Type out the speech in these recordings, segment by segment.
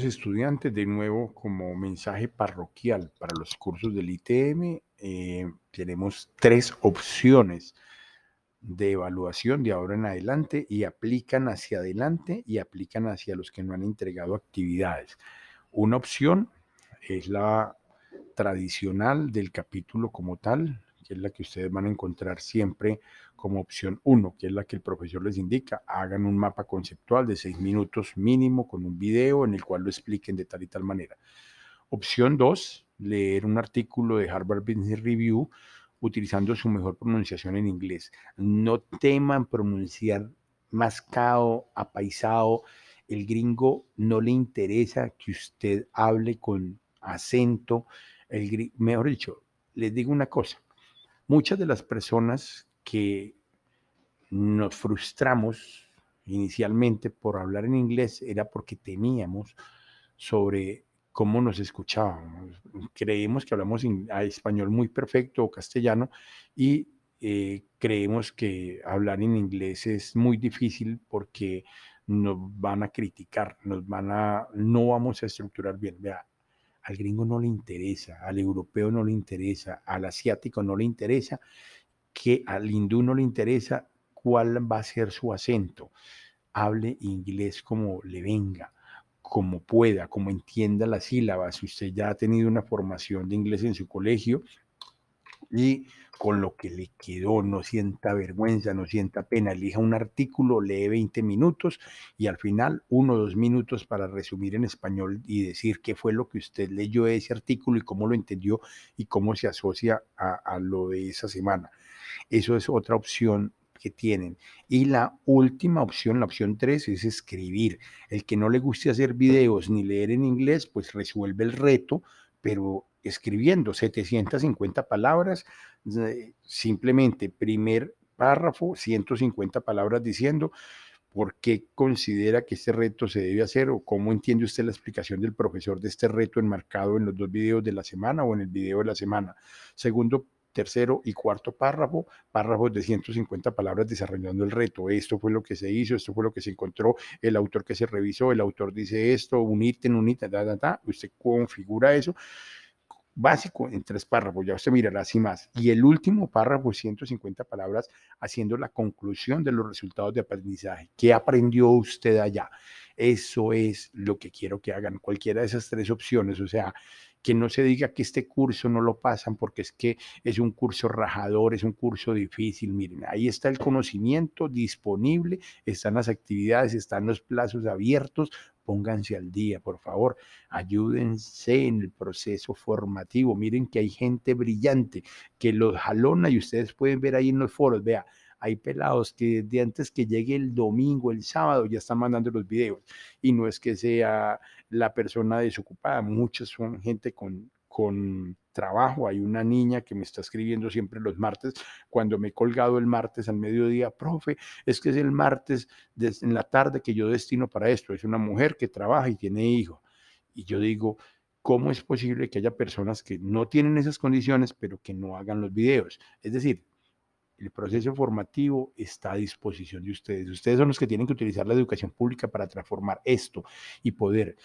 Estudiantes, de nuevo como mensaje parroquial para los cursos del ITM, eh, tenemos tres opciones de evaluación de ahora en adelante y aplican hacia adelante y aplican hacia los que no han entregado actividades. Una opción es la tradicional del capítulo como tal, que es la que ustedes van a encontrar siempre como opción 1, que es la que el profesor les indica. Hagan un mapa conceptual de seis minutos mínimo con un video en el cual lo expliquen de tal y tal manera. Opción 2, leer un artículo de Harvard Business Review utilizando su mejor pronunciación en inglés. No teman pronunciar mascado, apaisado. El gringo no le interesa que usted hable con acento. El, mejor dicho, les digo una cosa. Muchas de las personas que nos frustramos inicialmente por hablar en inglés era porque temíamos sobre cómo nos escuchábamos. Creemos que hablamos español muy perfecto o castellano y eh, creemos que hablar en inglés es muy difícil porque nos van a criticar, nos van a, no vamos a estructurar bien. Al gringo no le interesa, al europeo no le interesa, al asiático no le interesa, que al hindú no le interesa cuál va a ser su acento. Hable inglés como le venga como pueda, como entienda las sílabas. Si usted ya ha tenido una formación de inglés en su colegio y con lo que le quedó, no sienta vergüenza, no sienta pena, elija un artículo, lee 20 minutos y al final uno o dos minutos para resumir en español y decir qué fue lo que usted leyó de ese artículo y cómo lo entendió y cómo se asocia a, lo de esa semana. Eso es otra opción que tienen. Y la última opción, la opción 3, es escribir. El que no le guste hacer videos ni leer en inglés, pues resuelve el reto, pero escribiendo 750 palabras, simplemente primer párrafo, 150 palabras diciendo por qué considera que este reto se debe hacer o cómo entiende usted la explicación del profesor de este reto enmarcado en los dos videos de la semana o en el video de la semana. Segundo tercero y cuarto párrafo, párrafos de 150 palabras desarrollando el reto. Esto fue lo que se hizo, esto fue lo que se encontró, el autor que se revisó, el autor dice esto, un ítem, un ítem, ta, ta, ta. usted configura eso básico en tres párrafos, ya usted mirará así más. Y el último párrafo, 150 palabras, haciendo la conclusión de los resultados de aprendizaje. ¿Qué aprendió usted allá? Eso es lo que quiero que hagan cualquiera de esas tres opciones. O sea, que no se diga que este curso no lo pasan porque es que es un curso rajador, es un curso difícil. Miren, ahí está el conocimiento disponible, están las actividades, están los plazos abiertos. Pónganse al día, por favor. Ayúdense en el proceso formativo. Miren que hay gente brillante que los jalona y ustedes pueden ver ahí en los foros. Vea, hay pelados que desde antes que llegue el domingo, el sábado, ya están mandando los videos. Y no es que sea la persona desocupada, muchos son gente con, con trabajo. Hay una niña que me está escribiendo siempre los martes, cuando me he colgado el martes al mediodía, profe, es que es el martes en la tarde que yo destino para esto. Es una mujer que trabaja y tiene hijos. Y yo digo, ¿cómo es posible que haya personas que no tienen esas condiciones, pero que no hagan los videos? Es decir, el proceso formativo está a disposición de ustedes. Ustedes son los que tienen que utilizar la educación pública para transformar esto y poder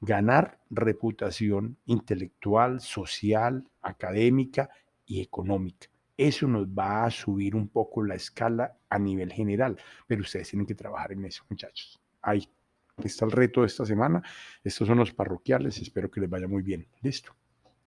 ganar reputación intelectual, social, académica y económica. Eso nos va a subir un poco la escala a nivel general, pero ustedes tienen que trabajar en eso, muchachos. Ahí está el reto de esta semana. Estos son los parroquiales. Espero que les vaya muy bien. Listo.